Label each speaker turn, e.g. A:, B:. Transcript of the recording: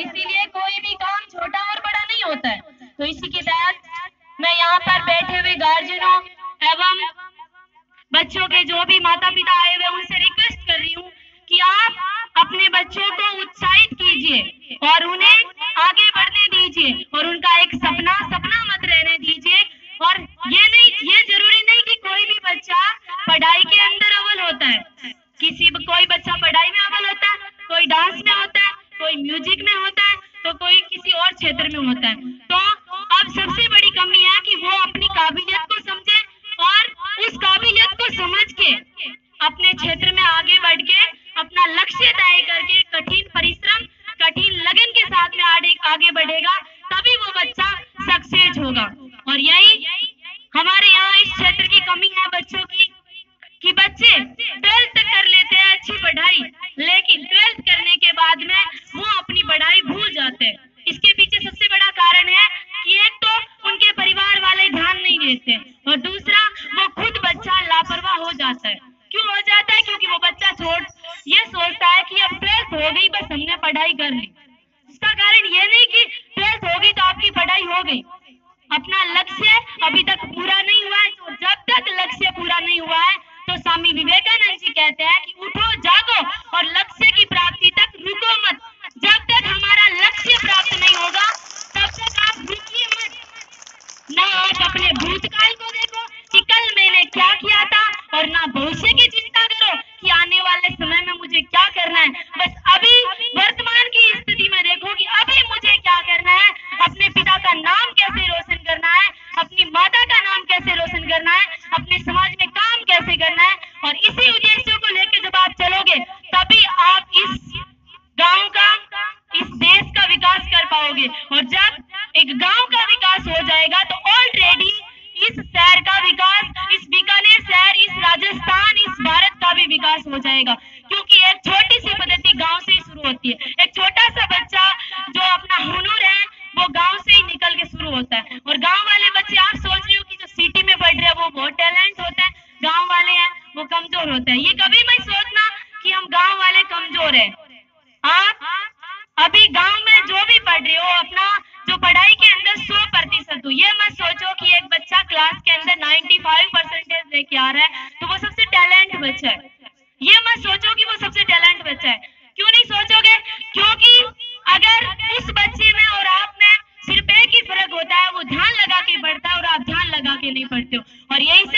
A: इसीलिए कोई भी काम छोटा और बड़ा नहीं होता है। तो इसी के तहत मैं यहाँ पर बैठे हुए गार्जियनों एवं बच्चों के जो भी माता पिता आए हुए उनसे रिक्वेस्ट कर रही हूँ कोई म्यूज़िक में होता है तो कोई किसी और क्षेत्र में होता है। तो अब सबसे बड़ी कमी है कि वो अपनी काबिलियत को समझे और उस काबिलियत को समझ के अपने क्षेत्र में आगे बढ़ के अपना लक्ष्य तय करके कठिन परिश्रम, कठिन लगन के साथ में आगे आगे बढ़ेगा, तभी वो बच्चा सक्सेस होगा। और यही हमारे यहाँ इस क्षेत्र की कमी है बच्चों की, कि बच्चे ट्वेल्थ कर लेते हैं, अच्छी पढ़ाई। लेकिन ट्वेल्थ करने के बाद में देते और दूसरा, वो खुद बच्चा लापरवाह हो जाता है। क्यों हो जाता है? क्योंकि वो बच्चा छोड़, ये सोचता है कि अब ट्वेल्थ हो गई, बस हमने पढ़ाई कर ली। इसका कारण ये नहीं कि ट्वेल्थ हो गई तो आपकी पढ़ाई हो गई। अपना लक्ष्य अभी तक पूरा नहीं हुआ है। तो जब तक लक्ष्य पूरा नहीं हुआ है तो स्वामी विवेकानंद जी कहते हैं कि अपने भूतकाल को देखो कि कल मैंने क्या किया था और ना भविष्य की चिंता करो कि आने वाले समय में मुझे क्या करना है। बस अभी वर्तमान की स्थिति में देखो कि अभी मुझे क्या करना है। अपने पिता का नाम कैसे रोशन करना है, अपनी माता का नाम कैसे रोशन करना है, अपने समाज में काम कैसे करना है और इसी उद्देश्यों को लेकर जब आप चलोगे, तभी आप इस गाँव का, इस देश का विकास कर पाओगे। और जब एक गाँव का विकास हो जाएगा तो ऑलरेडी इस शहर का विकास, इस बीकानेर शहर, इस राजस्थान, इस भारत का भी विकास हो जाएगा। क्योंकि एक छोटी सी पद्धति गाँव से ही शुरू होती है। एक छोटा सा बच्चा जो अपना हुनर है, वो गाँव से ही निकल के शुरू होता है। और गाँव वाले बच्चे, आप सोच रहे हो कि जो सिटी में पढ़ रहे हैं, वो बहुत टैलेंट होते हैं। गाँव वाले हैं, वो कमज़ोर होते हैं। ये कभी मत सोचना कि हम गाँव वाले कमज़ोर हैं। आप अभी गाँव में जो भी पढ़ रहे हो, अपना जो पढ़ाई प्रतिशत हूँ। ये मत सोचो कि एक बच्चा क्लास के अंदर 95 परसेंटेज लेके आ रहा है तो वो सबसे टैलेंट बच्चा है। ये मत सोचो कि वो सबसे टैलेंट बच्चा है। क्यों नहीं सोचोगे? क्योंकि अगर उस बच्चे में और आप में सिर्फ़ एक ही फ़र्क होता है, वो ध्यान लगा के पढ़ता है और आप ध्यान लगा के नहीं पढ़ते हो। और यही से